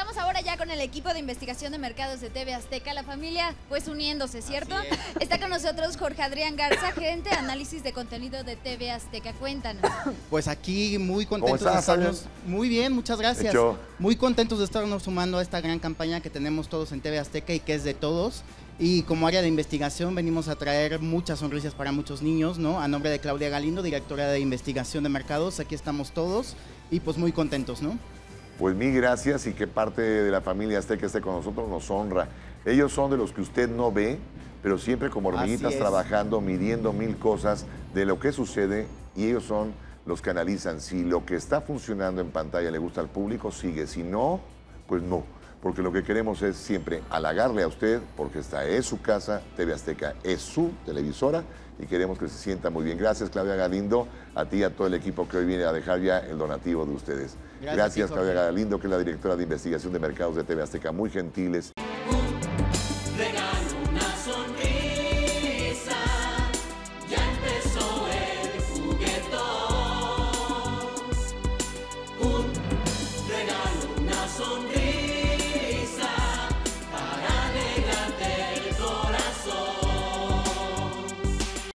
estamos ahora ya con el equipo de investigación de mercados de TV Azteca, la familia pues uniéndose, ¿cierto? Está con nosotros Jorge Adrián Garza, gerente de análisis de contenido de TV Azteca. Cuéntanos. Pues aquí muy contentos estás, de estarnos. Muy bien, muchas gracias. Hecho. Muy contentos de estarnos sumando a esta gran campaña que tenemos todos en TV Azteca y que es de todos. Y como área de investigación venimos a traer muchas sonrisas para muchos niños, ¿no? A nombre de Claudia Galindo, directora de investigación de mercados, aquí estamos todos y pues muy contentos, ¿no? Pues mil gracias y que parte de la familia Azteca esté con nosotros nos honra. Ellos son de los que usted no ve, pero siempre como hormiguitas trabajando, midiendo mil cosas de lo que sucede y ellos son los que analizan si lo que está funcionando en pantalla le gusta al público, sigue. Si no, pues no. Porque lo que queremos es siempre halagarle a usted, porque esta es su casa, TV Azteca es su televisora y queremos que se sienta muy bien. Gracias, Claudia Galindo, a ti y a todo el equipo que hoy viene a dejar ya el donativo de ustedes. Gracias, Claudia. Galindo, que es la directora de investigación de mercados de TV Azteca. Muy gentiles.